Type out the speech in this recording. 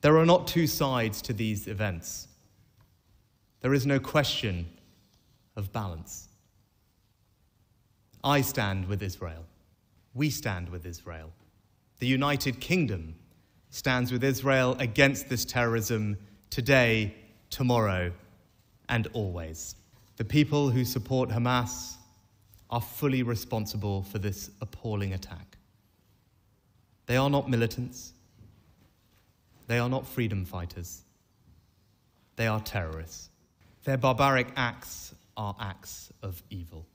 There are not two sides to these events. There is no question of balance. I stand with Israel. We stand with Israel. The United Kingdom stands with Israel against this terrorism today, tomorrow, and always. The people who support Hamas are fully responsible for this appalling attack. They are not militants. They are not freedom fighters. They are terrorists. Their barbaric acts are acts of evil.